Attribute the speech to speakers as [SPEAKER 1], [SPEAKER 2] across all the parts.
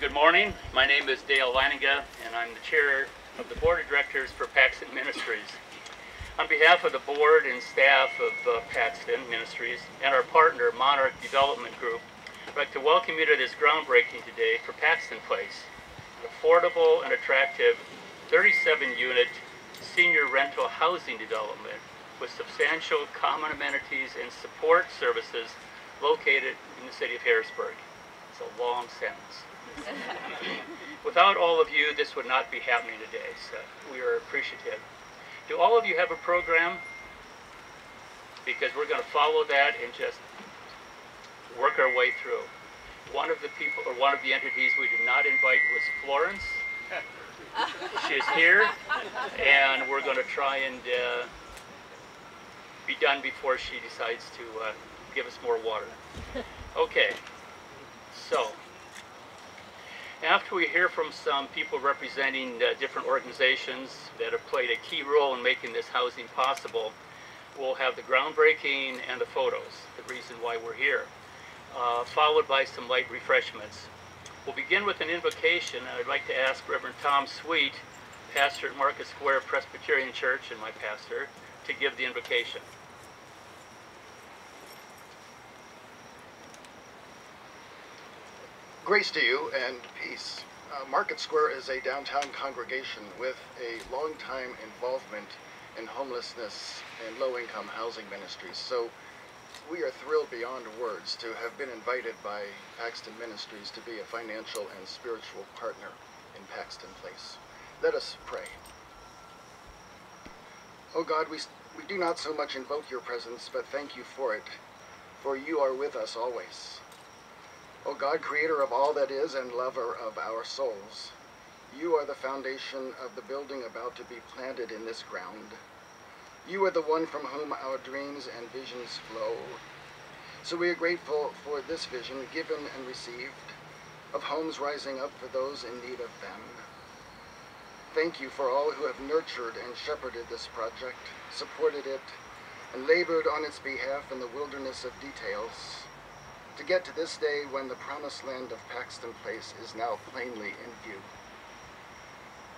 [SPEAKER 1] Good morning. My name is Dale Leininga, and I'm the chair of the board of directors for Paxton Ministries. On behalf of the board and staff of uh, Paxton Ministries and our partner Monarch Development Group, I'd like to welcome you to this groundbreaking today for Paxton Place, an affordable and attractive 37-unit senior rental housing development with substantial common amenities and support services located in the city of Harrisburg. It's a long sentence. Without all of you, this would not be happening today, so we are appreciative. Do all of you have a program? Because we're going to follow that and just work our way through. One of the people, or one of the entities we did not invite was Florence. She is here, and we're going to try and uh, be done before she decides to uh, give us more water. Okay, so after we hear from some people representing uh, different organizations that have played a key role in making this housing possible, we'll have the groundbreaking and the photos, the reason why we're here, uh, followed by some light refreshments. We'll begin with an invocation, and I'd like to ask Reverend Tom Sweet, pastor at Market Square Presbyterian Church and my pastor, to give the invocation.
[SPEAKER 2] Grace to you and peace. Uh, Market Square is a downtown congregation with a long-time involvement in homelessness and low-income housing ministries. So we are thrilled beyond words to have been invited by Paxton Ministries to be a financial and spiritual partner in Paxton Place. Let us pray. Oh God, we, we do not so much invoke your presence, but thank you for it, for you are with us always. O God, creator of all that is and lover of our souls, you are the foundation of the building about to be planted in this ground. You are the one from whom our dreams and visions flow. So we are grateful for this vision given and received of homes rising up for those in need of them. Thank you for all who have nurtured and shepherded this project, supported it, and labored on its behalf in the wilderness of details to get to this day when the promised land of Paxton Place is now plainly in view.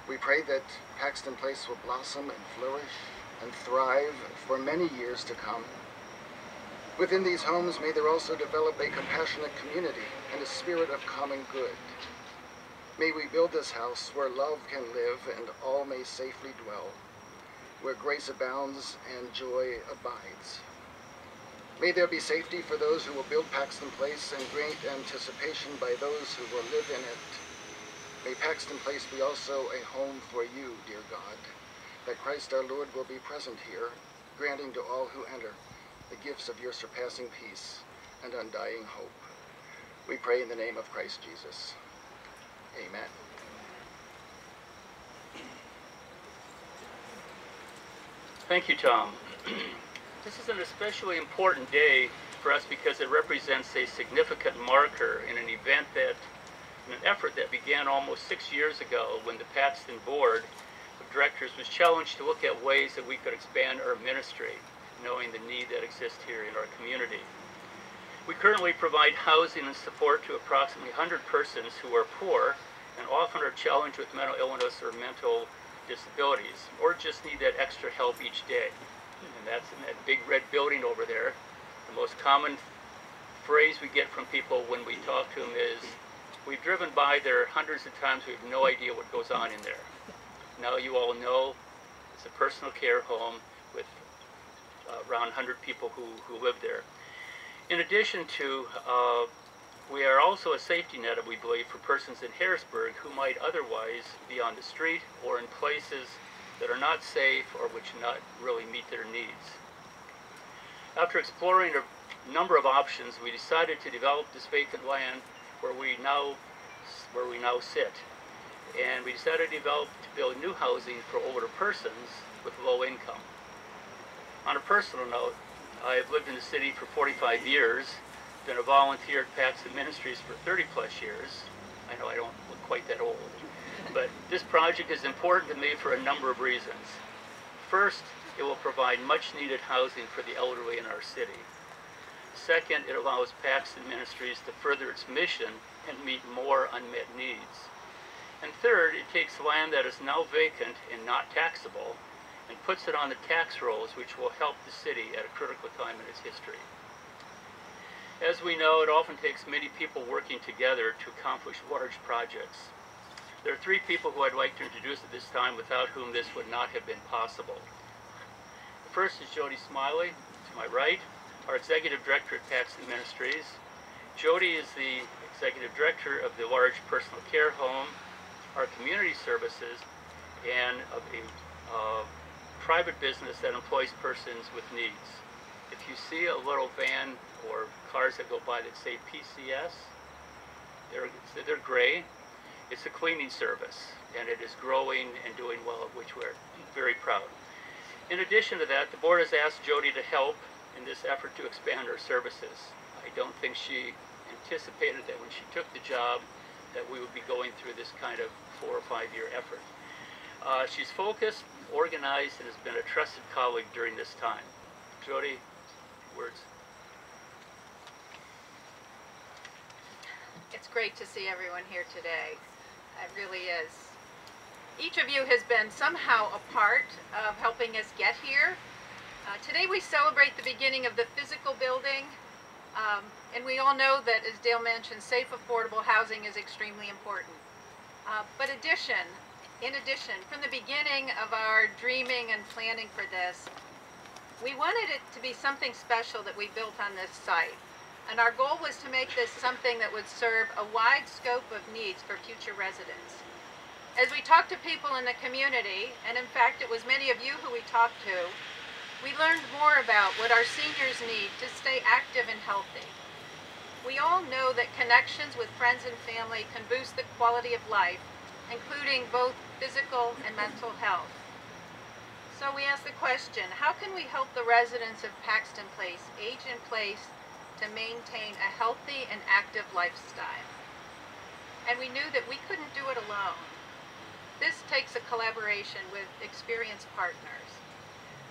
[SPEAKER 2] We pray that Paxton Place will blossom and flourish and thrive for many years to come. Within these homes, may there also develop a compassionate community and a spirit of common good. May we build this house where love can live and all may safely dwell, where grace abounds and joy abides. May there be safety for those who will build Paxton Place and great anticipation by those who will live in it. May Paxton Place be also a home for you, dear God, that Christ our Lord will be present here, granting to all who enter the gifts of your surpassing peace and undying hope. We pray in the name of Christ Jesus. Amen.
[SPEAKER 1] Thank you, Tom. this is an especially important day for us because it represents a significant marker in an event that, in an effort that began almost six years ago when the Paxton Board of Directors was challenged to look at ways that we could expand our ministry, knowing the need that exists here in our community. We currently provide housing and support to approximately 100 persons who are poor and often are challenged with mental illness or mental disabilities, or just need that extra help each day. And that's in that big red building over there. The most common phrase we get from people when we talk to them is, we've driven by there hundreds of times, we have no idea what goes on in there. Now you all know it's a personal care home with uh, around 100 people who, who live there. In addition to uh, we are also a safety net, we believe, for persons in Harrisburg who might otherwise be on the street or in places that are not safe or which not really meet their needs. After exploring a number of options, we decided to develop this vacant land where we now where we now sit. And we decided to develop to build new housing for older persons with low income. On a personal note, I have lived in the city for 45 years been a volunteer at Paxton Ministries for 30 plus years. I know I don't look quite that old. But this project is important to me for a number of reasons. First, it will provide much needed housing for the elderly in our city. Second, it allows Paxton Ministries to further its mission and meet more unmet needs. And third, it takes land that is now vacant and not taxable and puts it on the tax rolls, which will help the city at a critical time in its history. As we know, it often takes many people working together to accomplish large projects. There are three people who I'd like to introduce at this time without whom this would not have been possible. The first is Jody Smiley, to my right, our Executive Director at Paxton Ministries. Jody is the Executive Director of the large personal care home, our community services, and of a uh, private business that employs persons with needs. If you see a little van or cars that go by that say PCS, they're, they're gray. It's a cleaning service, and it is growing and doing well, of which we're very proud. In addition to that, the board has asked Jody to help in this effort to expand our services. I don't think she anticipated that when she took the job that we would be going through this kind of four or five year effort. Uh, she's focused, organized, and has been a trusted colleague during this time. Jody, words.
[SPEAKER 3] It's great to see everyone here today. It really is. Each of you has been somehow a part of helping us get here. Uh, today we celebrate the beginning of the physical building, um, and we all know that, as Dale mentioned, safe, affordable housing is extremely important. Uh, but addition, in addition, from the beginning of our dreaming and planning for this, we wanted it to be something special that we built on this site. And our goal was to make this something that would serve a wide scope of needs for future residents. As we talked to people in the community, and in fact it was many of you who we talked to, we learned more about what our seniors need to stay active and healthy. We all know that connections with friends and family can boost the quality of life, including both physical and mental health. So we asked the question, how can we help the residents of Paxton Place age in place to maintain a healthy and active lifestyle? And we knew that we couldn't do it alone. This takes a collaboration with experienced partners.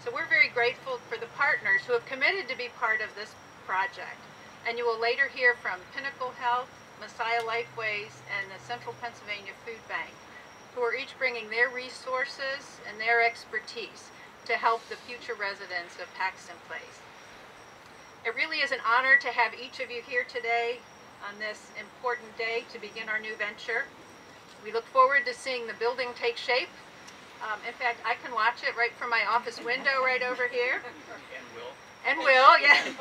[SPEAKER 3] So we're very grateful for the partners who have committed to be part of this project. And you will later hear from Pinnacle Health, Messiah Lifeways, and the Central Pennsylvania Food Bank, who are each bringing their resources and their expertise to help the future residents of Paxton Place. It really is an honor to have each of you here today on this important day to begin our new venture. We look forward to seeing the building take shape. Um, in fact, I can watch it right from my office window right over here.
[SPEAKER 1] And Will.
[SPEAKER 3] And will, yeah.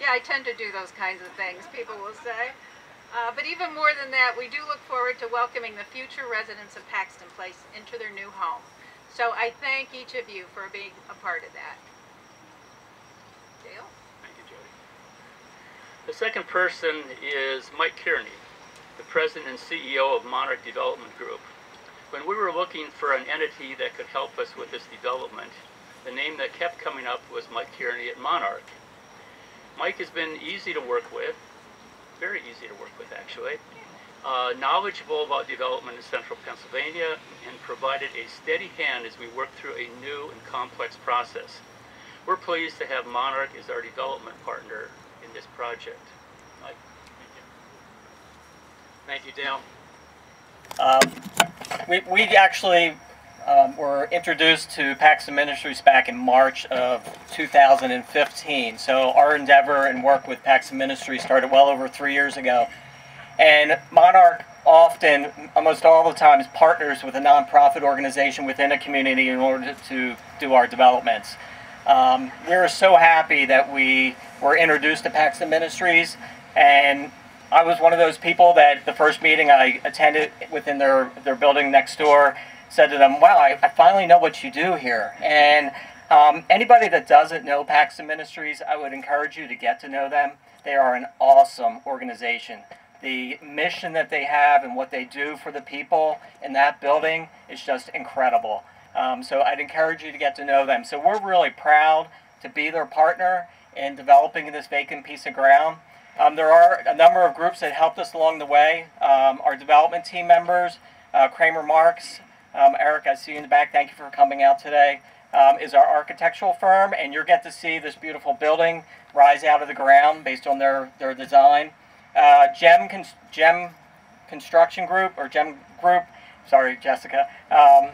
[SPEAKER 3] yeah, I tend to do those kinds of things, people will say. Uh, but even more than that, we do look forward to welcoming the future residents of Paxton Place into their new home. So I thank each of you for being a part of that. Dale?
[SPEAKER 1] The second person is Mike Kearney, the president and CEO of Monarch Development Group. When we were looking for an entity that could help us with this development, the name that kept coming up was Mike Kearney at Monarch. Mike has been easy to work with, very easy to work with actually, uh, knowledgeable about development in central Pennsylvania, and provided a steady hand as we worked through a new and complex process. We're pleased to have Monarch as our development partner this project. Mike, thank you.
[SPEAKER 4] Thank you, Dale. Um, we, we actually um, were introduced to Paxton Ministries back in March of 2015. So our endeavor and work with Paxton Ministries started well over three years ago. And Monarch often, almost all the time, is partners with a nonprofit organization within a community in order to do our developments. Um, we're so happy that we were introduced to Paxton Ministries, and I was one of those people that the first meeting I attended within their, their building next door said to them, wow, I, I finally know what you do here. And um, anybody that doesn't know Paxton Ministries, I would encourage you to get to know them. They are an awesome organization. The mission that they have and what they do for the people in that building is just incredible. Um, so I'd encourage you to get to know them. So we're really proud to be their partner in developing this vacant piece of ground. Um, there are a number of groups that helped us along the way. Um, our development team members, uh, Kramer Marks, um, Eric, I see you in the back. Thank you for coming out today. Um, is our architectural firm, and you'll get to see this beautiful building rise out of the ground based on their, their design. Uh, Gem, Cons- Gem Construction Group, or Gem Group, sorry, Jessica, um,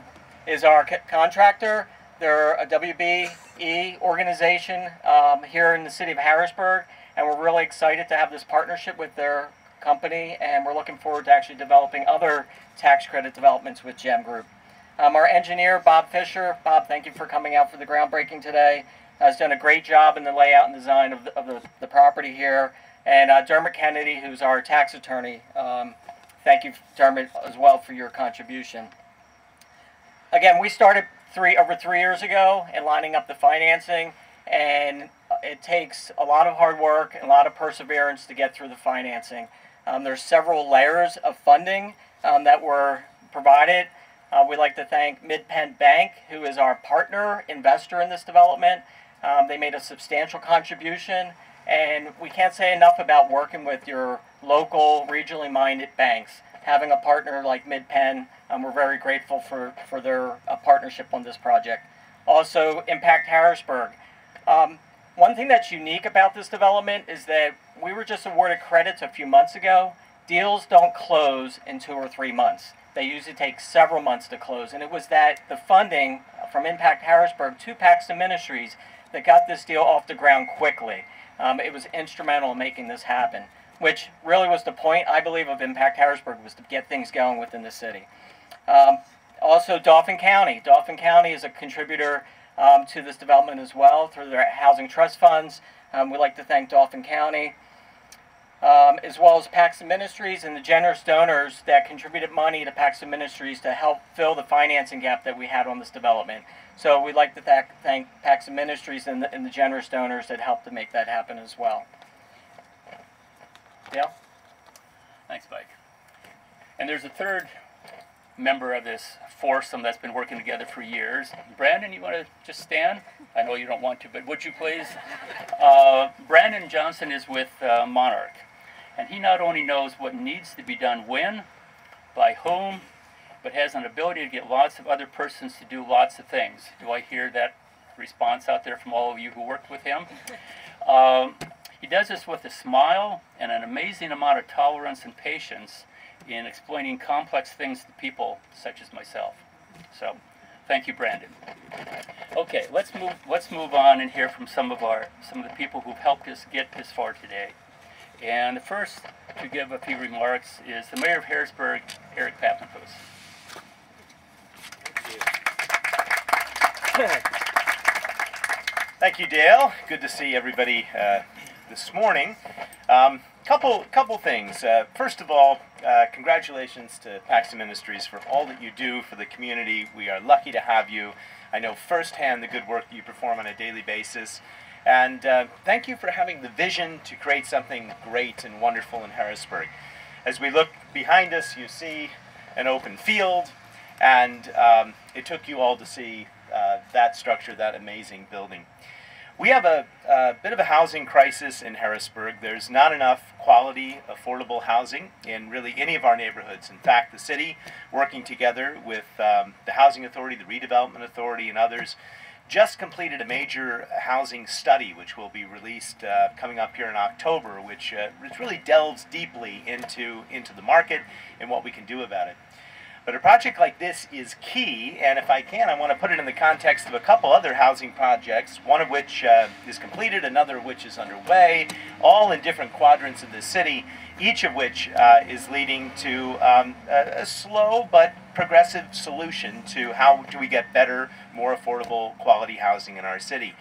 [SPEAKER 4] is our co- contractor. They're a WBE organization um, here in the city of Harrisburg, and we're really excited to have this partnership with their company, and we're looking forward to actually developing other tax credit developments with Gem Group. Um, our engineer, Bob Fisher. Bob, thank you for coming out for the groundbreaking today. Has done a great job in the layout and design of the, of the, the property here. And uh, Dermot Kennedy, who's our tax attorney. Um, thank you, Dermot, as well for your contribution. Again, we started three over three years ago in lining up the financing, and it takes a lot of hard work and a lot of perseverance to get through the financing. Um, there's several layers of funding um, that were provided. Uh, we'd like to thank MidPenn Bank, who is our partner investor in this development. Um, they made a substantial contribution, and we can't say enough about working with your local, regionally minded banks. Having a partner like MidPenn, um, we're very grateful for, for their uh, partnership on this project. Also, Impact Harrisburg. Um, one thing that's unique about this development is that we were just awarded credits a few months ago. Deals don't close in two or three months. They usually take several months to close. And it was that the funding from Impact Harrisburg to Paxton Ministries that got this deal off the ground quickly. Um, it was instrumental in making this happen, which really was the point, I believe, of Impact Harrisburg was to get things going within the city. Um, also, Dauphin County. Dauphin County is a contributor um, to this development as well through their housing trust funds. Um, we'd like to thank Dauphin County, um, as well as Paxton Ministries and the generous donors that contributed money to Paxton Ministries to help fill the financing gap that we had on this development. So we'd like to thank, thank Paxton Ministries and the, and the generous donors that helped to make that happen as well. Dale?
[SPEAKER 1] Thanks, Mike. And there's a third member of this foursome that's been working together for years. Brandon, you want to just stand? I know you don't want to, but would you please? Uh, Brandon Johnson is with uh, Monarch, and he not only knows what needs to be done when, by whom, but has an ability to get lots of other persons to do lots of things. Do I hear that response out there from all of you who worked with him? Um, he does this with a smile and an amazing amount of tolerance and patience in explaining complex things to people such as myself. So, thank you, Brandon. Okay, let's move. Let's move on and hear from some of our some of the people who've helped us get this far today. And the first to give a few remarks is the mayor of Harrisburg, Eric Papenfuse.
[SPEAKER 5] Thank you, Dale. Good to see everybody uh, this morning. Um, couple couple things. Uh, first of all, uh, congratulations to Paxton Ministries for all that you do for the community. We are lucky to have you. I know firsthand the good work that you perform on a daily basis. And uh, thank you for having the vision to create something great and wonderful in Harrisburg. As we look behind us, you see an open field, and um, it took you all to see uh, that structure, that amazing building. We have a, a, bit of a housing crisis in Harrisburg. There's not enough quality, affordable housing in really any of our neighborhoods. In fact, the city, working together with um, the Housing Authority, the Redevelopment Authority, and others, just completed a major housing study, which will be released uh, coming up here in October, which, uh, which really delves deeply into, into the market and what we can do about it. But a project like this is key, and if I can, I want to put it in the context of a couple other housing projects, one of which uh, is completed, another of which is underway, all in different quadrants of the city, each of which uh, is leading to um, a, a, slow but progressive solution to how do we get better, more affordable quality housing in our city.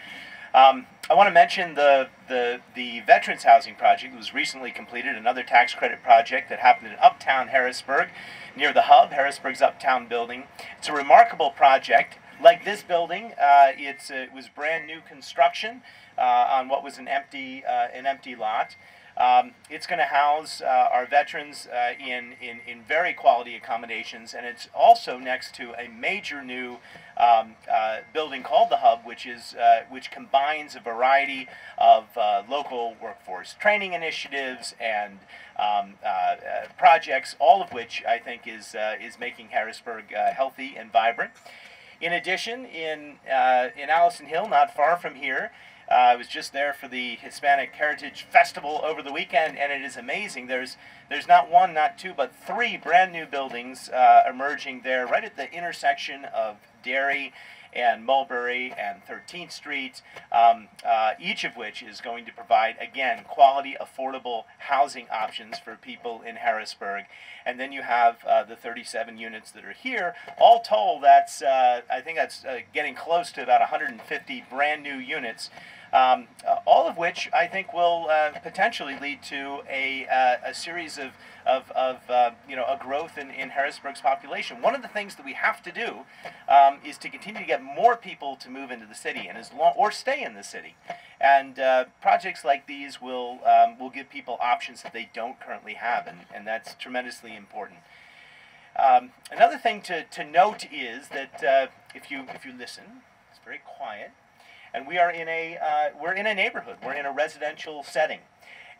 [SPEAKER 5] Um, I want to mention the, the, the Veterans Housing Project that was recently completed, another tax credit project that happened in Uptown Harrisburg near the hub, Harrisburg's Uptown building. It's a remarkable project. Like this building, uh, it's, it was brand new construction uh, on what was an empty, uh, an empty lot. Um, it's going to house uh, our veterans uh, in, in, in very quality accommodations, and it's also next to a major new um, uh, building called the Hub, which is uh, which combines a variety of uh, local workforce training initiatives and um, uh, projects, all of which I think is is making Harrisburg healthy and vibrant. In addition, in in Allison Hill, not far from here. Uh, I was just there for the Hispanic Heritage Festival over the weekend, and it is amazing. There's there's not one, not two, but three brand new buildings uh, emerging there, right at the intersection of Derry and Mulberry and 13th Street, um, uh, each of which is going to provide, again, quality, affordable housing options for people in Harrisburg. And then you have uh, the 37 units that are here. All told, that's uh, I think that's uh, getting close to about 150 brand new units. Um, uh, all of which I think will uh, potentially lead to a, uh, a series of, of, of uh, you know, a growth in, in Harrisburg's population. One of the things that we have to do um, is to continue to get more people to move into the city and as long, or stay in the city. And uh, projects like these will, um, will give people options that they don't currently have, and, and that's tremendously important. Um, another thing to, to note is that if, you, if you listen, it's very quiet, and we are in a uh, we're in a neighborhood. We're in a residential setting.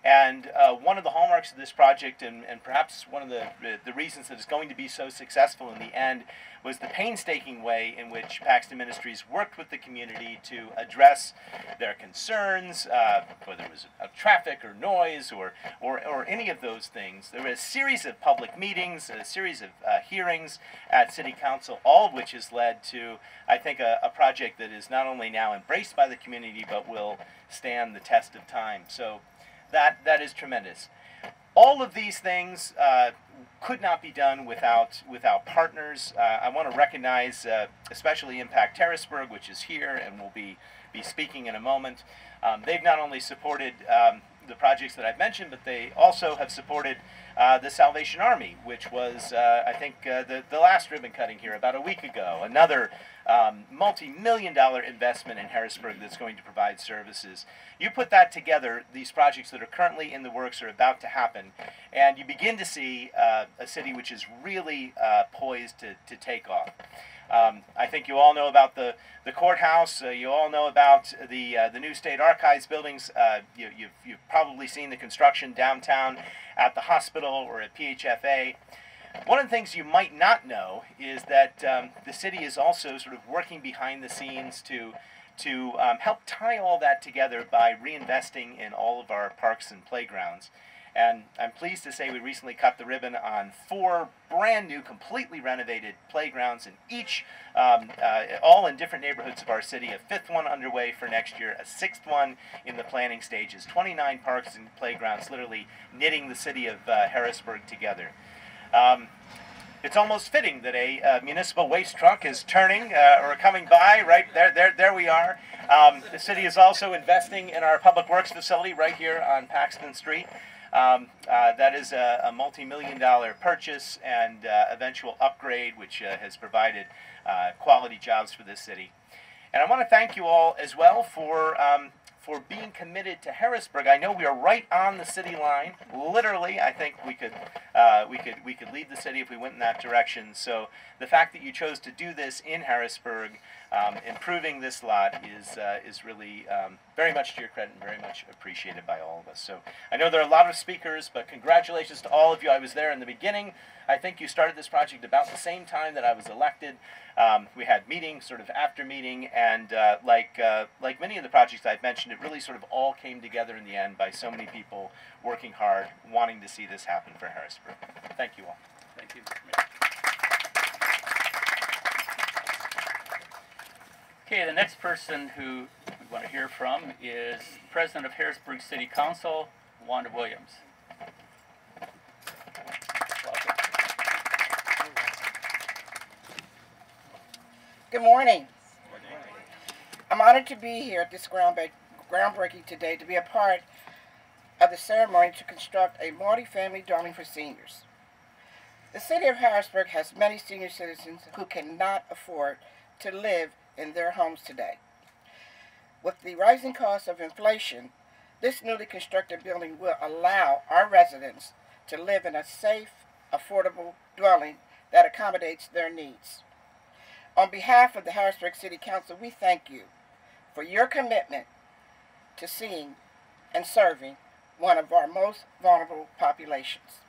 [SPEAKER 5] And uh, one of the hallmarks of this project, and, and perhaps one of the, the reasons that it's going to be so successful in the end, was the painstaking way in which Paxton Ministries worked with the community to address their concerns, uh, whether it was traffic or noise or, or, or any of those things. There were a series of public meetings, a series of uh, hearings at City Council, all of which has led to, I think, a, a project that is not only now embraced by the community, but will stand the test of time. So that that is tremendous. All of these things uh, could not be done without without partners. Uh, I want to recognize, uh, especially Impact Harrisburg, which is here and will be be speaking in a moment. Um, they've not only supported um, the projects that I've mentioned, but they also have supported uh, the Salvation Army, which was, uh, I think, uh, the, the last ribbon cutting here about a week ago. Another um, multi million dollar investment in Harrisburg that's going to provide services. You put that together, these projects that are currently in the works are about to happen, and you begin to see uh, a city which is really uh, poised to, to take off. Um, I think you all know about the, the courthouse. Uh, you all know about the, uh, the new state archives buildings. Uh, you, you've, you've probably seen the construction downtown at the hospital or at PHFA. One of the things you might not know is that um, the city is also sort of working behind the scenes to, to um, help tie all that together by reinvesting in all of our parks and playgrounds. And I'm pleased to say we recently cut the ribbon on four brand new, completely renovated playgrounds in each, um, uh, all in different neighborhoods of our city. A fifth one underway for next year, a sixth one in the planning stages. 29 parks and playgrounds literally knitting the city of uh, Harrisburg together. Um, it's almost fitting that a uh, municipal waste truck is turning uh, or coming by. Right there, there, there we are. Um, the city is also investing in our public works facility right here on Paxton Street. Um, uh, that is a, a, multi-million dollar purchase and uh, eventual upgrade, which uh, has provided uh, quality jobs for this city. And I want to thank you all as well for um, for being committed to Harrisburg. I know we are right on the city line. Literally, I think we could uh, we could we could lead the city if we went in that direction. So the fact that you chose to do this in Harrisburg, um, improving this lot, is uh, is really um, very much to your credit and very much appreciated by all of us. So I know there are a lot of speakers, but congratulations to all of you. I was there in the beginning. I think you started this project about the same time that I was elected. Um, we had meetings, sort of after meeting, and uh, like uh, like many of the projects I've mentioned, it really sort of all came together in the end by so many people working hard, wanting to see this happen for Harrisburg. Thank you all.
[SPEAKER 1] Thank you. Okay, the next person who we want to hear from is President of Harrisburg City Council, Wanda Williams.
[SPEAKER 6] Good morning. I'm honored to be here at this groundbreaking today to be a part of the ceremony to construct a multi-family dwelling for seniors. The city of Harrisburg has many senior citizens who cannot afford to live in their homes today. With the rising cost of inflation, this newly constructed building will allow our residents to live in a safe, affordable dwelling that accommodates their needs. On behalf of the Harrisburg City Council, we thank you for your commitment to seeing and serving one of our most vulnerable populations.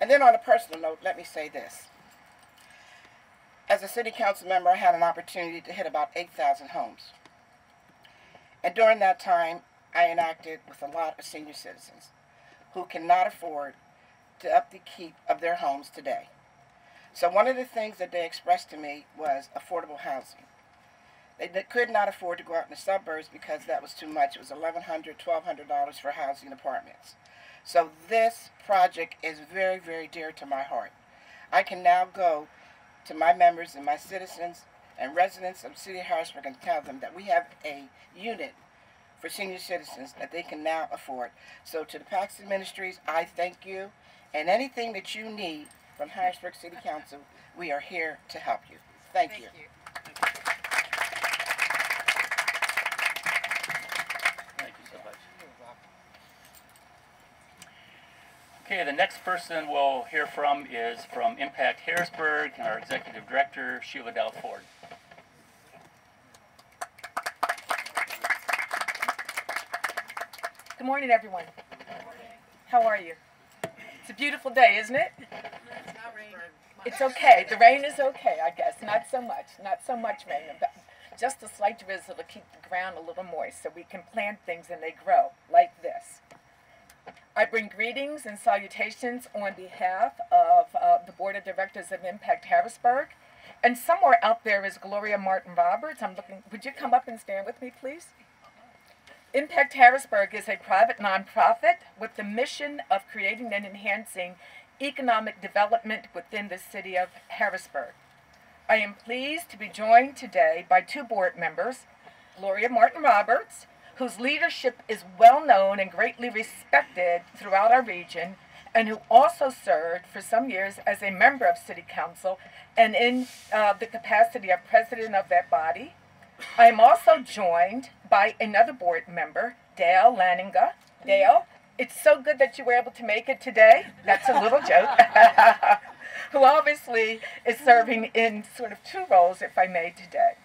[SPEAKER 6] And then on a personal note, let me say this. As a city council member, I had an opportunity to hit about 8,000 homes. And during that time, I enacted with a lot of senior citizens who cannot afford to up the keep of their homes today. So one of the things that they expressed to me was affordable housing. They, they could not afford to go out in the suburbs because that was too much. It was $1,100, $1,200 for housing apartments. So this project is very, very dear to my heart. I can now go to my members and my citizens and residents of City of Harrisburg and tell them that we have a unit for senior citizens that they can now afford. So to the Paxton Ministries, I thank you. And anything that you need from Harrisburg City Council, we are here to help you. Thank, you.
[SPEAKER 1] Thank you so much. Okay, the next person we'll hear from is from Impact Harrisburg, our Executive Director, Sheila Dow Ford.
[SPEAKER 7] Good morning, everyone. How are you? It's a beautiful day, isn't it? It's okay. The rain is okay, I guess. Not so much. Not so much rain. But just a slight drizzle to keep the ground a little moist so we can plant things and they grow like this. I bring greetings and salutations on behalf of uh, the Board of Directors of Impact Harrisburg. And somewhere out there is Gloria Martin Roberts. I'm looking. Would you come up and stand with me, please? Impact Harrisburg is a private nonprofit with the mission of creating and enhancing economic development within the city of Harrisburg. I am pleased to be joined today by two board members, Gloria Martin Roberts, whose leadership is well known and greatly respected throughout our region, and who also served for some years as a member of City Council and in uh, the capacity of president of that body. I am also joined by another board member, Dale Lanninga. Dale, it's so good that you were able to make it today. That's a little joke. Who obviously is serving in sort of two roles, if I may, today.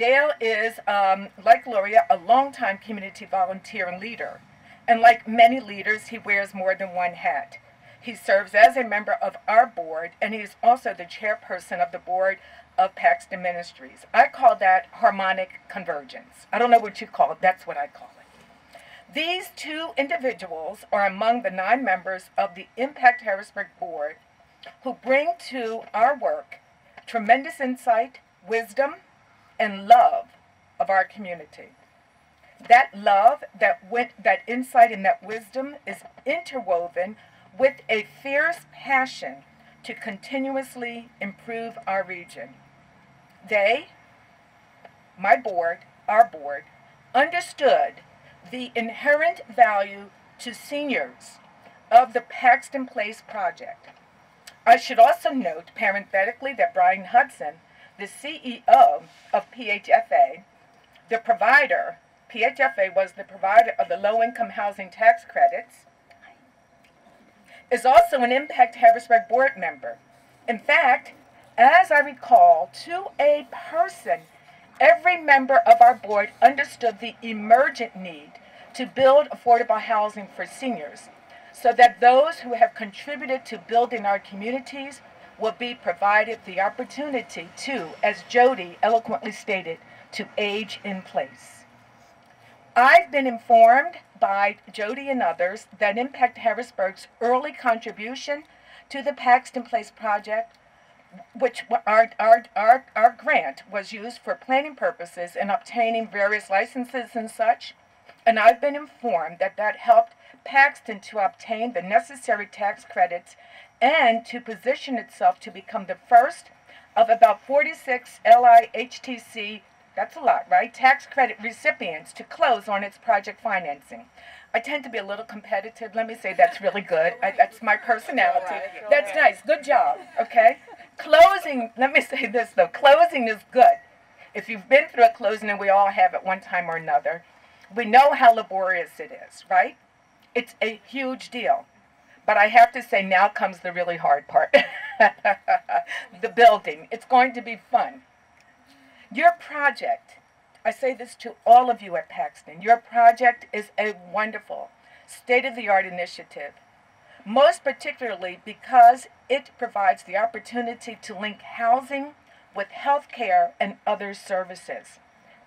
[SPEAKER 7] Dale is, um, like Gloria, a longtime community volunteer and leader. And like many leaders, he wears more than one hat. He serves as a member of our board, and he is also the chairperson of the board of Paxton Ministries. I call that harmonic convergence. I don't know what you call it, that's what I call it. These two individuals are among the nine members of the Impact Harrisburg Board who bring to our work tremendous insight, wisdom, and love of our community. That love, that, went, that insight, and that wisdom is interwoven with a fierce passion to continuously improve our region. They, my board, our board, understood the inherent value to seniors of the Paxton Place project. I should also note parenthetically that Brian Hudson, the CEO of PHFA, the provider, PHFA was the provider of the low income housing tax credits, is also an Impact Harrisburg board member. In fact, as I recall, to a person, every member of our board understood the emergent need to build affordable housing for seniors so that those who have contributed to building our communities will be provided the opportunity to, as Jody eloquently stated, to age in place. I've been informed by Jody and others that Impact Harrisburg's early contribution to the Paxton Place project which our, our, our, our grant was used for planning purposes and obtaining various licenses and such. And I've been informed that that helped Paxton to obtain the necessary tax credits and to position itself to become the first of about 46 LIHTC, that's a lot, right? Tax credit recipients to close on its project financing. I tend to be a little competitive. Let me say that's really good. I, that's my personality. That's nice. Good job. Okay. Closing, let me say this though, closing is good. If you've been through a closing, and we all have at one time or another, we know how laborious it is, right? It's a huge deal. But I have to say, now comes the really hard part the building. It's going to be fun. Your project, I say this to all of you at Paxton, your project is a wonderful, state of the art initiative most particularly because it provides the opportunity to link housing with health care and other services.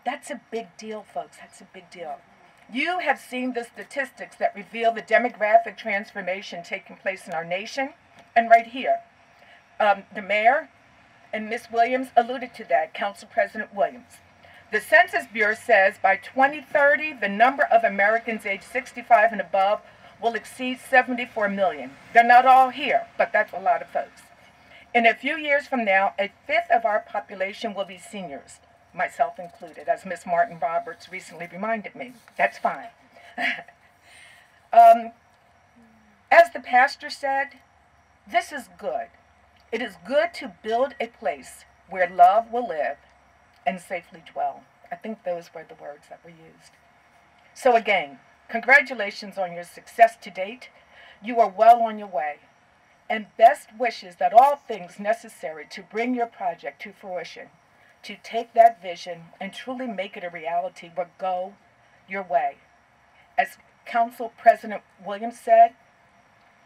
[SPEAKER 7] That's a big deal, folks. That's a big deal. You have seen the statistics that reveal the demographic transformation taking place in our nation, and right here. Um, the mayor and Miss Williams alluded to that, Council President Williams. The Census Bureau says by 2030, the number of Americans aged 65 and above will exceed 74 million. They're not all here, but that's a lot of folks. In a few years from now, a fifth of our population will be seniors, myself included, as Miss Martin Roberts recently reminded me. That's fine. um, as the pastor said, this is good. It is good to build a place where love will live and safely dwell. I think those were the words that were used. So, again, congratulations on your success to date. You are well on your way. And best wishes that all things necessary to bring your project to fruition, to take that vision and truly make it a reality, will go your way. As Council President Williams said,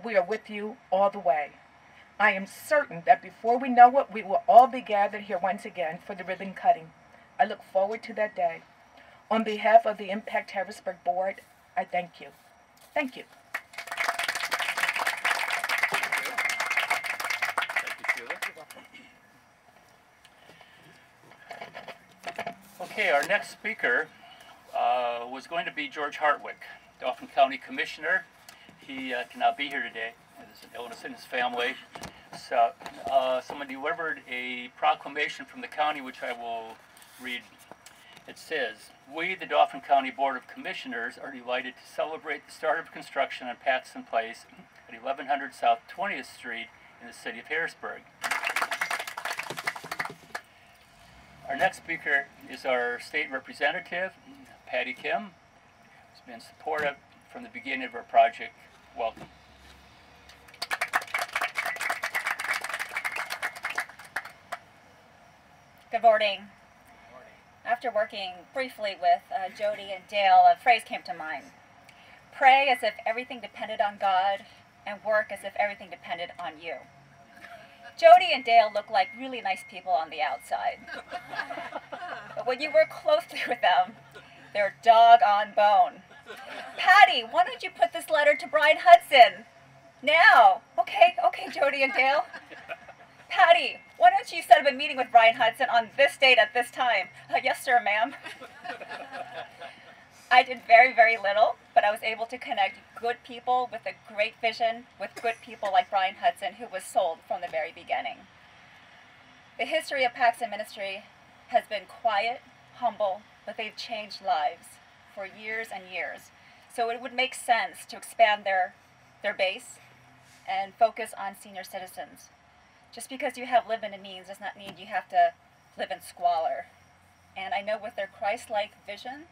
[SPEAKER 7] we are with you all the way. I am certain that before we know it, we will all be gathered here once again for the ribbon cutting. I look forward to that day. On behalf of the Impact Harrisburg Board, I thank you. Thank you.
[SPEAKER 1] Okay, our next speaker uh, was going to be George Hartwick, Dauphin County Commissioner. He uh, cannot be here today. There's an illness in his family. So, uh, someone delivered a proclamation from the county, which I will read. It says, We, the Dauphin County Board of Commissioners, are delighted to celebrate the start of construction on Paxton Place at 1100 South 20th Street in the city of Harrisburg. Our next speaker is our state representative, Patty Kim, who's been supportive from the beginning of our project. Welcome.
[SPEAKER 8] Good morning. After working briefly with uh, Jody and Dale, a phrase came to mind. Pray as if everything depended on God, and work as if everything depended on you. Jody and Dale look like really nice people on the outside. but when you work closely with them, they're dog on bone. Patty, why don't you put this letter to Brian Hudson? Now. Okay, okay, Jody and Dale. Patty, why don't you set up a meeting with Brian Hudson on this date at this time? Uh, yes, sir, ma'am. I did very, very little, but I was able to connect good people with a great vision with good people like Brian Hudson, who was sold from the very beginning. The history of Paxton Ministry has been quiet, humble, but they've changed lives for years and years. So it would make sense to expand their, their base and focus on senior citizens. Just because you have limited means does not mean you have to live in squalor. And I know with their Christ-like vision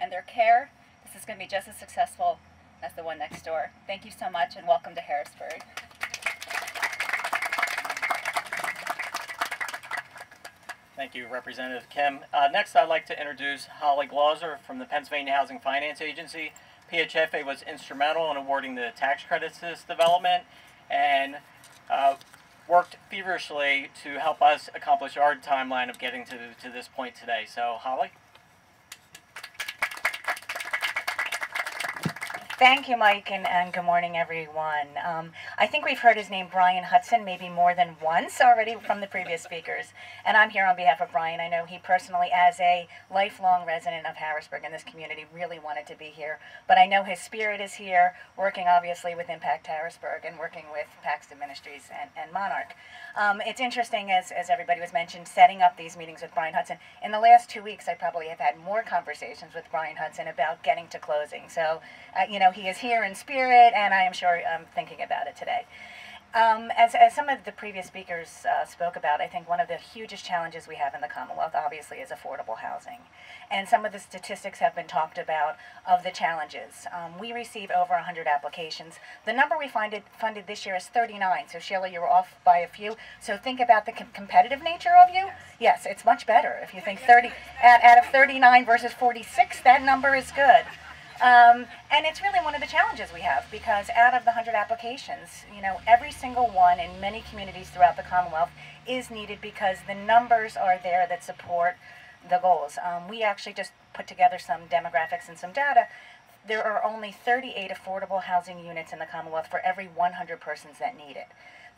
[SPEAKER 8] and their care, this is going to be just as successful as the one next door. Thank you so much and welcome to Harrisburg.
[SPEAKER 4] Thank you, Representative Kim. Uh, next, I'd like to introduce Holly Glauser from the Pennsylvania Housing Finance Agency. PHFA was instrumental in awarding the tax credits to this development and uh, worked feverishly to help us accomplish our timeline of getting to, to this point today. So, Holly?
[SPEAKER 9] Thank you, Mike, and, and good morning, everyone. Um, I think we've heard his name, Brian Hudson, maybe more than once already from the previous speakers. And I'm here on behalf of Brian. I know he personally, as a lifelong resident of Harrisburg in this community, really wanted to be here. But I know his spirit is here, working obviously with Impact Harrisburg and working with Paxton Ministries and, and Monarch. Um, it's interesting, as, as everybody was mentioned, setting up these meetings with Brian Hudson. In the last two weeks, I probably have had more conversations with Brian Hudson about getting to closing. So, uh, you know, he is here in spirit, and I am sure I'm um, thinking about it today. Um, as, as some of the previous speakers uh, spoke about, I think one of the hugest challenges we have in the Commonwealth, obviously, is affordable housing. And some of the statistics have been talked about of the challenges. Um, we receive over 100 applications. The number we funded, funded this year is 39. So, Sheila, you're off by a few. So, think about the com competitive nature of you. Yes, it's much better. If you think 30 out, out of 39 versus 46, that number is good. Um, and it's really one of the challenges we have because out of the 100 applications, you know, every single one in many communities throughout the Commonwealth is needed because the numbers are there that support the goals. Um, we actually just put together some demographics and some data. There are only 38 affordable housing units in the Commonwealth for every 100 persons that need it.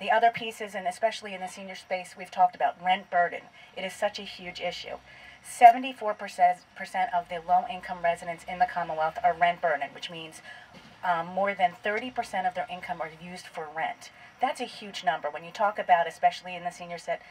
[SPEAKER 9] The other pieces, and especially in the senior space, we've talked about rent burden. It is such a huge issue. 74% of the low income residents in the Commonwealth are rent burden, which means um, more than 30% of their income are used for rent. That's a huge number. When you talk about, especially in the senior set,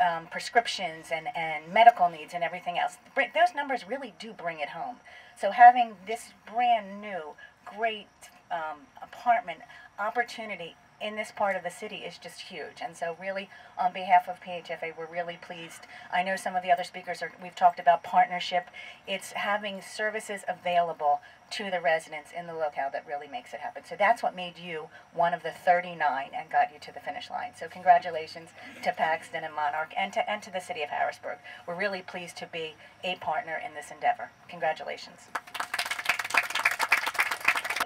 [SPEAKER 9] um, prescriptions and, and medical needs and everything else, those numbers really do bring it home. So having this brand new, great um, apartment opportunity in this part of the city is just huge. And so really, on behalf of PHFA, we're really pleased. I know some of the other speakers are, we've talked about partnership. It's having services available to the residents in the locale that really makes it happen. So that's what made you one of the 39 and got you to the finish line. So congratulations to Paxton and Monarch and to, and to the city of Harrisburg. We're really pleased to be a partner in this endeavor. Congratulations.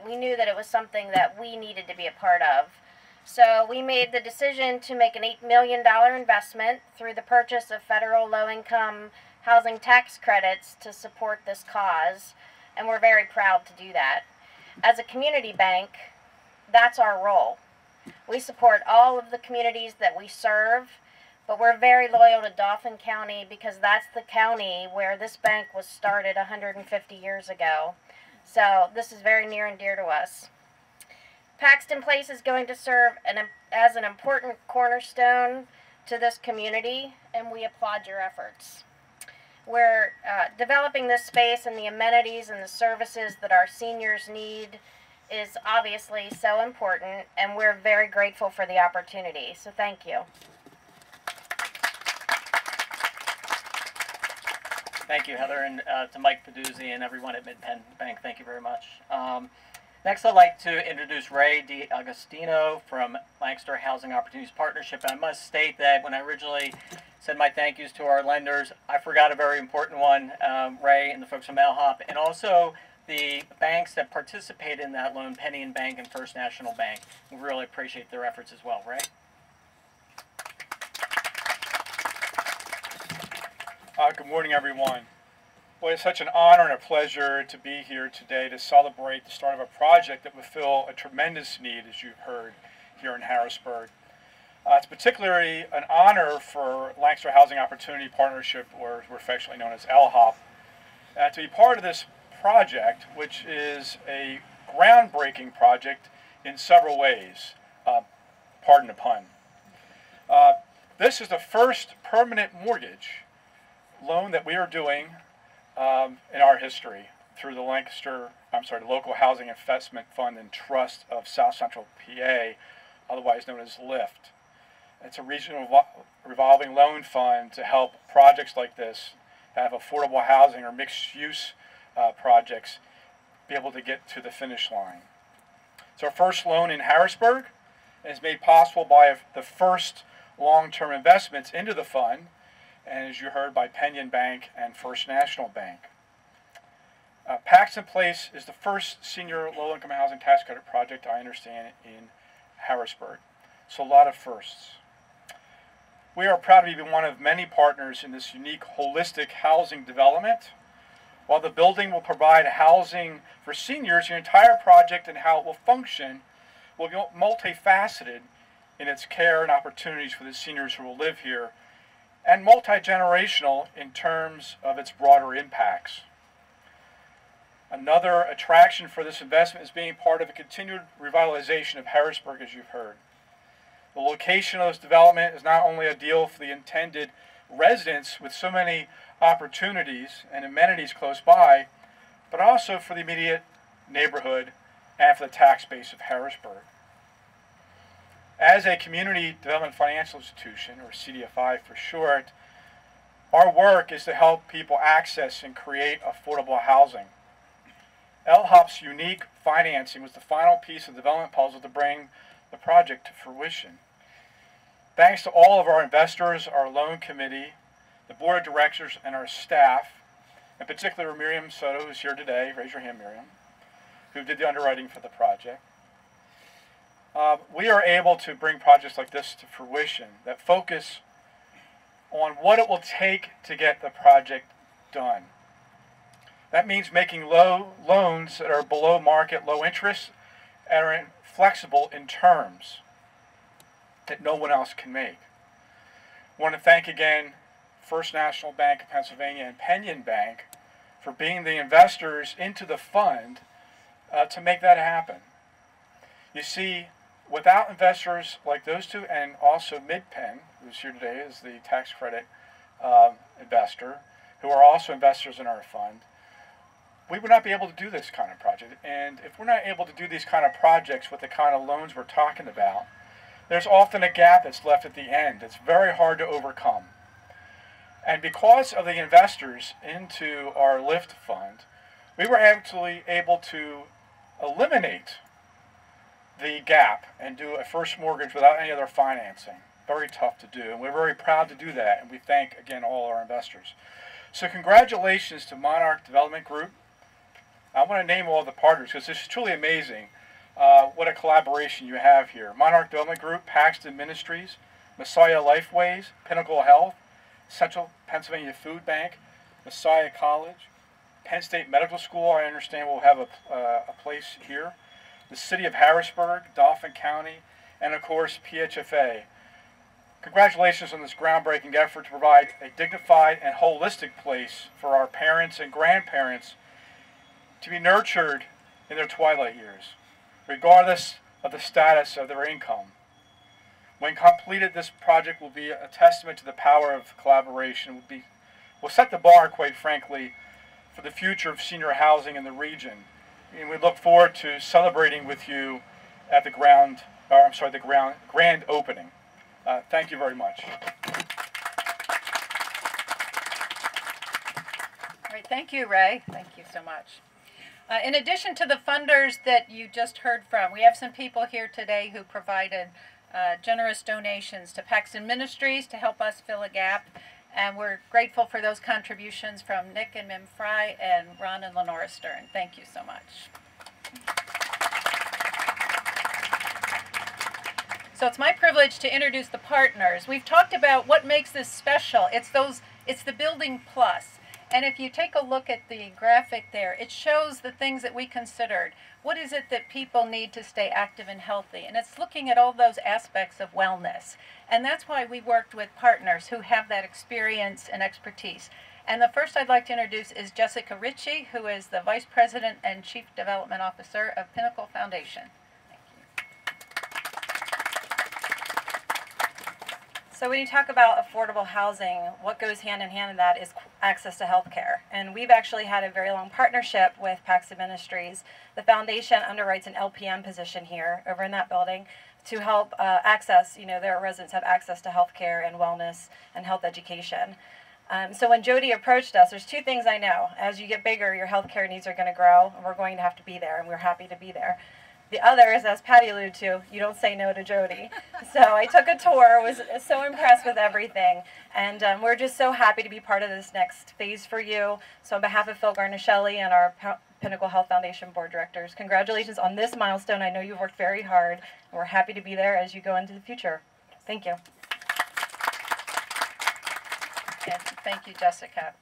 [SPEAKER 10] We knew that it was something that we needed to be a part of. So we made the decision to make an $8 million investment through the purchase of federal low-income housing tax credits to support this cause, and we're very proud to do that. As a community bank, that's our role. We support all of the communities that we serve, but we're very loyal to Dauphin County because that's the county where this bank was started 150 years ago. So this is very near and dear to us. Paxton Place is going to serve an, as an important cornerstone to this community, and we applaud your efforts. We're uh, developing this space and the amenities and the services that our seniors need is obviously so important, and we're very grateful for the opportunity. So thank you.
[SPEAKER 4] Thank you, Heather, and uh, to Mike Peduzzi and everyone at MidPenn Bank. Thank you very much. Um, Next, I'd like to introduce Ray D'Agostino from Lancaster Housing Opportunities Partnership. I must state that when I originally said my thank yous to our lenders, I forgot a very important one, um, Ray and the folks from LHOP, and also the banks that participated in that loan, Pennian Bank and First National Bank. We really appreciate their efforts as well, Ray.
[SPEAKER 11] Uh, good morning, everyone. Well, it's such an honor and a pleasure to be here today to celebrate the start of a project that will fill a tremendous need, as you've heard, here in Harrisburg. Uh, it's particularly an honor for Lancaster Housing Opportunity Partnership, or we're affectionately known as LHOP, uh, to be part of this project, which is a groundbreaking project in several ways. Uh, pardon the pun. Uh, this is the first permanent mortgage loan that we are doing um, in our history through the Lancaster, I'm sorry, Local Housing Investment Fund and Trust of South Central PA, otherwise known as LIFT. It's a regional revolving loan fund to help projects like this have affordable housing or mixed use uh, projects be able to get to the finish line. It's our first loan in Harrisburg is made possible by the first long-term investments into the fund as you heard by Penn Bank and First National Bank. Uh, Paxton Place is the first senior low-income housing tax credit project I understand in Harrisburg. So a lot of firsts. We are proud to be one of many partners in this unique holistic housing development. While the building will provide housing for seniors, the entire project and how it will function will be multifaceted in its care and opportunities for the seniors who will live here and multi-generational in terms of its broader impacts. Another attraction for this investment is being part of a continued revitalization of Harrisburg, as you've heard. The location of this development is not only a deal for the intended residents with so many opportunities and amenities close by, but also for the immediate neighborhood and for the tax base of Harrisburg. As a community development financial institution, or CDFI for short, our work is to help people access and create affordable housing. LHOP's unique financing was the final piece of the development puzzle to bring the project to fruition. Thanks to all of our investors, our loan committee, the board of directors, and our staff, in particular Miriam Soto, who's here today, raise your hand, Miriam, who did the underwriting for the project uh, we are able to bring projects like this to fruition that focus on what it will take to get the project done. That means making low loans that are below market, low interest, and are flexible in terms that no one else can make. I want to thank again First National Bank of Pennsylvania and Pennian Bank for being the investors into the fund uh, to make that happen. You see, without investors like those two, and also MidPenn, who's here today as the tax credit uh, investor, who are also investors in our fund, we would not be able to do this kind of project. And if we're not able to do these kind of projects with the kind of loans we're talking about, there's often a gap that's left at the end. It's very hard to overcome. And because of the investors into our LIFT fund, we were actually able to eliminate the gap and do a first mortgage without any other financing. Very tough to do, and we're very proud to do that, and we thank, again, all our investors. So congratulations to Monarch Development Group. I want to name all the partners because is truly amazing uh, what a collaboration you have here. Monarch Development Group, Paxton Ministries, Messiah Lifeways, Pinnacle Health, Central Pennsylvania Food Bank, Messiah College, Penn State Medical School, I understand will have a, uh, a place here, the City of Harrisburg, Dauphin County, and of course PHFA. Congratulations on this groundbreaking effort to provide a dignified and holistic place for our parents and grandparents to be nurtured in their twilight years, regardless of the status of their income. When completed, this project will be a testament to the power of collaboration. Will be will set the bar, quite frankly, for the future of senior housing in the region. And we look forward to celebrating with you at the ground, or I'm sorry, the ground grand opening. Uh, thank you very much.
[SPEAKER 3] All right, thank you, Ray. Thank you so much. Uh, in addition to the funders that you just heard from, we have some people here today who provided uh, generous donations to Paxton Ministries to help us fill a gap. And we're grateful for those contributions from Nick and Mim Fry and Ron and Lenora Stern. Thank you so much. So it's my privilege to introduce the partners. We've talked about what makes this special. It's those it's the building plus. And if you take a look at the graphic there, it shows the things that we considered. What is it that people need to stay active and healthy? And it's looking at all those aspects of wellness. And that's why we worked with partners who have that experience and expertise. And the first I'd like to introduce is Jessica Ritchie, who is the Vice President and Chief Development Officer of Pinnacle Foundation.
[SPEAKER 12] So when you talk about affordable housing, what goes hand in hand in that is access to health care. And we've actually had a very long partnership with Paxton Ministries. The foundation underwrites an LPN position here over in that building to help uh, access, you know, their residents have access to health care and wellness and health education. Um, so when Jody approached us, there's two things I know. As you get bigger, your healthcare needs are going to grow, and we're going to have to be there, and we're happy to be there. The other is, as Patty alluded to, you don't say no to Jody. so I took a tour, was so impressed with everything, and um, we're just so happy to be part of this next phase for you. So on behalf of Phil Guarneschelli and our P Pinnacle Health Foundation board directors, congratulations on this milestone. I know you've worked very hard, and we're happy to be there as you go into the future. Thank you.
[SPEAKER 3] Thank you, Jessica.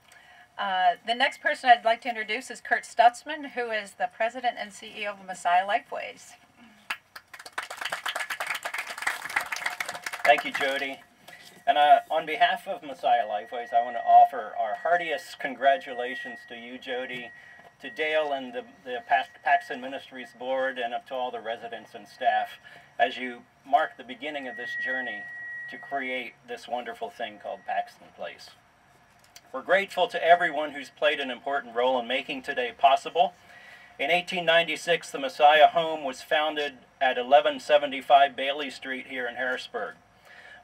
[SPEAKER 3] Uh, the next person I'd like to introduce is Kurt Stutzman, who is the president and CEO of Messiah Lifeways.
[SPEAKER 13] Thank you, Jody. And uh, on behalf of Messiah Lifeways, I want to offer our heartiest congratulations to you, Jody, to Dale and the, the Paxton Ministries board, and up to all the residents and staff as you mark the beginning of this journey to create this wonderful thing called Paxton Place. We're grateful to everyone who's played an important role in making today possible. In 1896, the Messiah Home was founded at 1175 Bailey Street here in Harrisburg.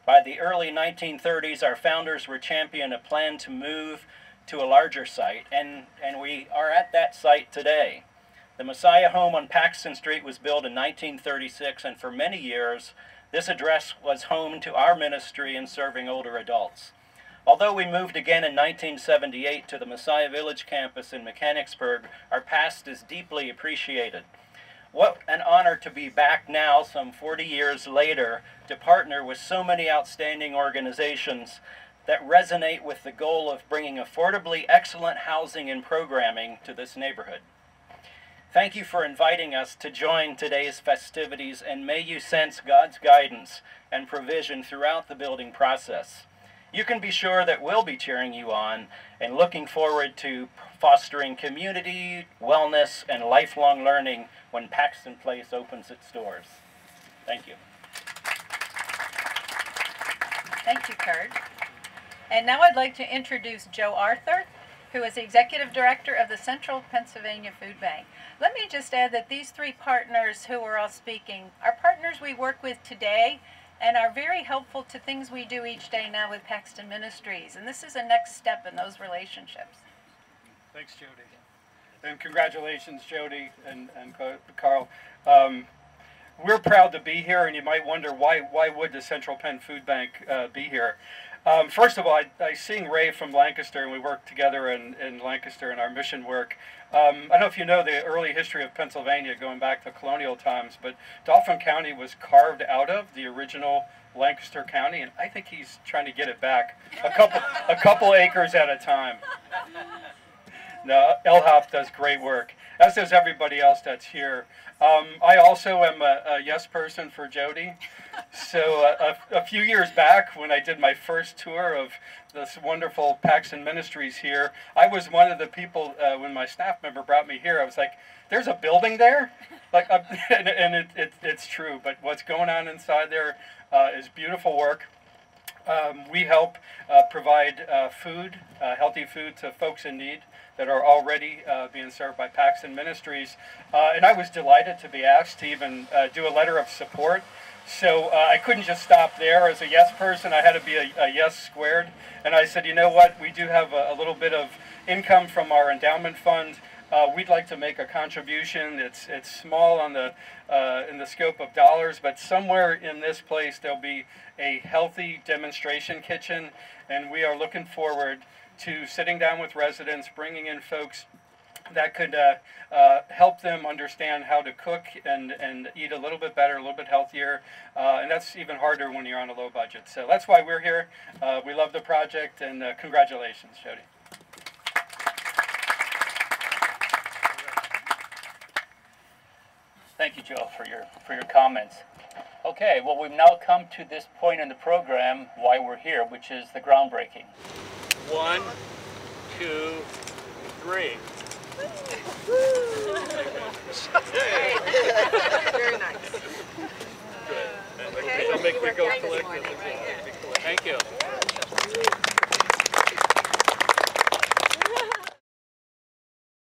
[SPEAKER 13] By the early 1930s, our founders were championing a plan to move to a larger site, and, and we are at that site today. The Messiah Home on Paxton Street was built in 1936, and for many years, this address was home to our ministry in serving older adults. Although we moved again in 1978 to the Messiah Village campus in Mechanicsburg, our past is deeply appreciated. What an honor to be back now, some 40 years later, to partner with so many outstanding organizations that resonate with the goal of bringing affordably excellent housing and programming to this neighborhood. Thank you for inviting us to join today's festivities and may you sense God's guidance and provision throughout the building process. You can be sure that we'll be cheering you on and looking forward to fostering community, wellness, and lifelong learning when Paxton Place opens its doors. Thank you.
[SPEAKER 12] Thank you, Kurt. And now I'd like to introduce Joe Arthur, who is the Executive Director of the Central Pennsylvania Food Bank. Let me just add that these three partners who are all speaking are partners we work with today and are very helpful to things we do each day now with Paxton Ministries. And this is a next step in those relationships.
[SPEAKER 11] Thanks, Jody. And congratulations, Jody and, and Carl. Um, we're proud to be here, and you might wonder why, why would the Central Penn Food Bank uh, be here? Um, first of all, I, I sing Ray from Lancaster, and we work together in, in Lancaster in our mission work. Um, I don't know if you know the early history of Pennsylvania going back to colonial times, but Dauphin County was carved out of the original Lancaster County, and I think he's trying to get it back a couple a couple acres at a time. No, LHOP does great work, as does everybody else that's here. Um, I also am a, a, yes person for Jody. So uh, a, a, few years back, when I did my first tour of this wonderful Paxton Ministries here, I was one of the people uh, when my staff member brought me here. I was like, "There's a building there," like, uh, and, and it, it, it's true. But what's going on inside there uh, is beautiful work. Um, we help uh, provide uh, food, healthy food to folks in need that are already uh, being served by Paxton Ministries. Uh, and I was delighted to be asked to even uh, do a letter of support. So uh, I couldn't just stop there. As a yes person, I had to be a, a yes squared. And I said, you know what, we do have a, a little bit of income from our endowment fund. Uh, we'd like to make a contribution. It's it's small on the uh, in the scope of dollars, but somewhere in this place there'll be a healthy demonstration kitchen, and we are looking forward to sitting down with residents, bringing in folks that could uh, uh, help them understand how to cook and, and eat a little bit better, a little bit healthier. Uh, and that's even harder when you're on a low budget. So that's why we're here. Uh, we love the project, and uh, congratulations, Jody.
[SPEAKER 1] Thank you, Joe, for your, for your comments. Okay, well, we've now come to this point in the program why we're here, which is the groundbreaking. One, two, three. Very nice. Uh, okay. I'll make me go collect. Thank you.